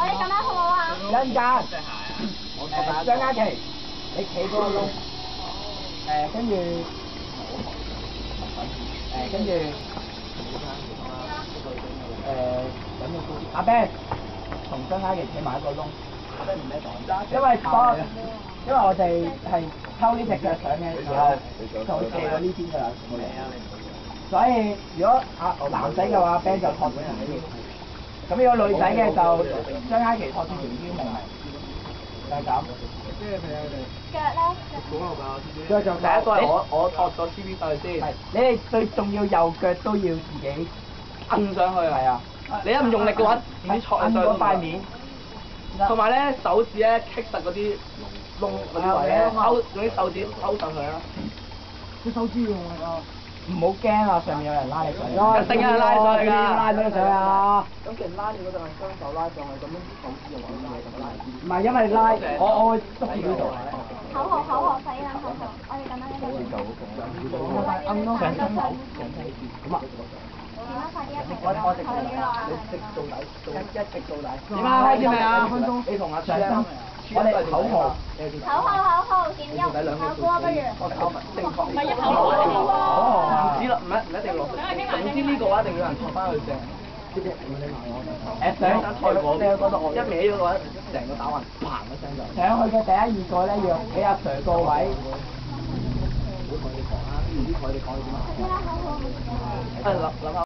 我哋咁樣好唔好啊？一陣間，誒張嘉琪，你企嗰個窿，誒跟住，誒跟住，誒阿 Ben 同張嘉琪企埋一個窿，因為當因為我哋係抽呢只腳相嘅時候，就會射到呢邊㗎啦。所以如果阿男仔嘅話，Ben 就托住人呢邊。咁如果女仔嘅就張嘉琪托住條腰明唔明？就係咁。腳咧？腳就第一個係我我托咗 C V 上去先係，你哋最重要右腳都要自己摁上去係啊。你一唔用力嘅話，自己坐摁上嗰塊面。同埋咧手指咧棘實嗰啲窿嗰啲位咧，勾用啲手指勾上去啦。隻手指用力啊！唔好驚啊！上面有人拉你上去。一定有人拉上去㗎拉上去啊！拉你嗰陣雙手拉上去，咁樣手指就揾嘢咁拉。唔係因為拉，我我會捉住呢度。口號口號，快啲諗口號。我哋咁樣一齊做。按咯，上心口。咁啊，點啊？快啲一齊我我直做。你直到底，一一直到底。點啊開始未啊你同阿上心，我哋口號。口號口號，點喐？考歌不如。唔係一口號啊唔知啦，唔一唔一定要落水。總之呢個話一定要有人坐翻去正。誒上上台我咧覺得我一歪咗嘅話，成個打橫砰一聲就。上去嘅第一二個咧，要俾阿 Sir 個位。唔好同佢哋講啦，唔知同佢哋講啊？諗諗下。